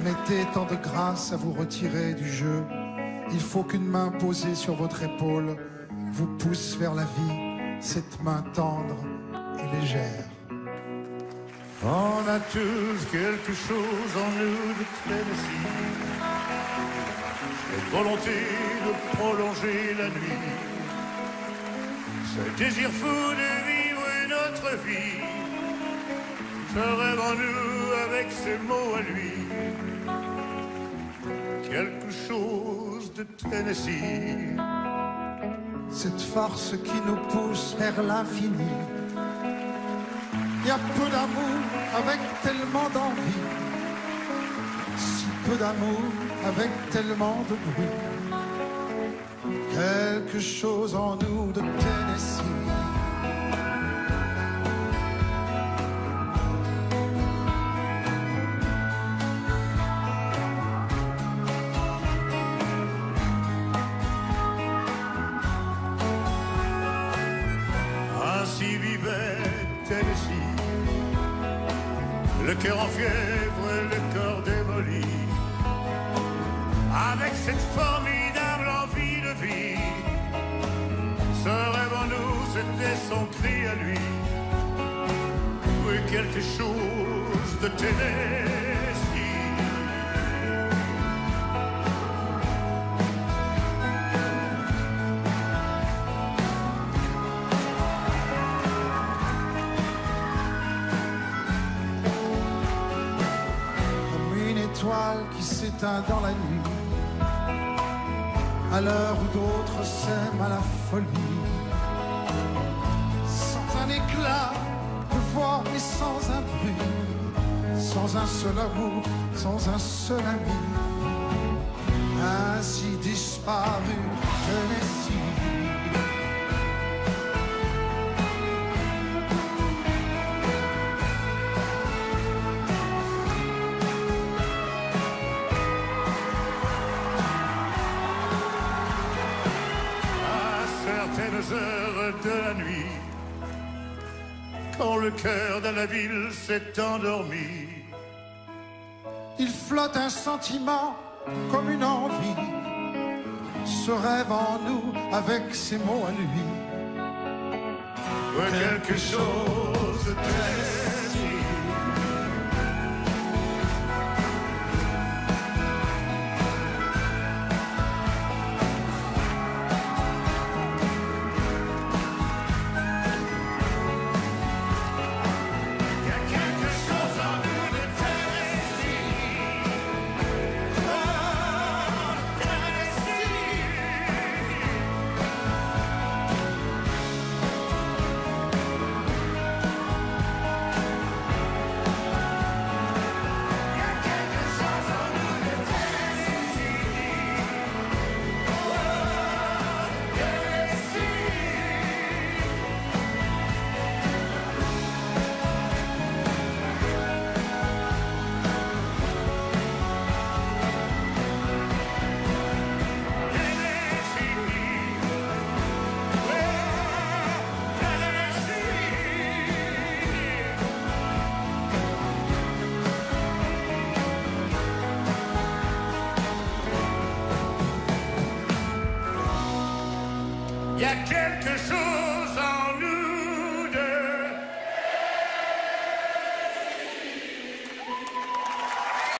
mettez tant de grâce à vous retirer du jeu. Il faut qu'une main posée sur votre épaule vous pousse vers la vie, cette main tendre et légère. On a tous quelque chose en nous de Tennessee. Cette volonté de prolonger la nuit. Ce désir fou de vivre une autre vie. Ce rêve en nous avec ses mots à lui. Quelque chose de Tennessee. Cette force qui nous pousse vers l'infini. Il y a peu d'amour avec tellement d'envie. Si peu d'amour avec tellement de bruit. Quelque chose en nous de Tennessee. Le cœur en fièvre, le corps démoli, avec cette formidable envie de vie. Ce rêve en nous, c'était son cri à lui. Oui, quelque chose de Tennessee. Qui s'éteint dans la nuit, à l'heure où d'autres s'aiment à la folie, sans un éclat de voix et sans un bruit, sans un seul amour, sans un seul ami, ainsi disparu de la nuit, quand le cœur de la ville s'est endormi, Il flotte un sentiment comme une envie, ce rêve en nous avec ses mots à lui. quelque chose de Tennessee. Il y a quelque chose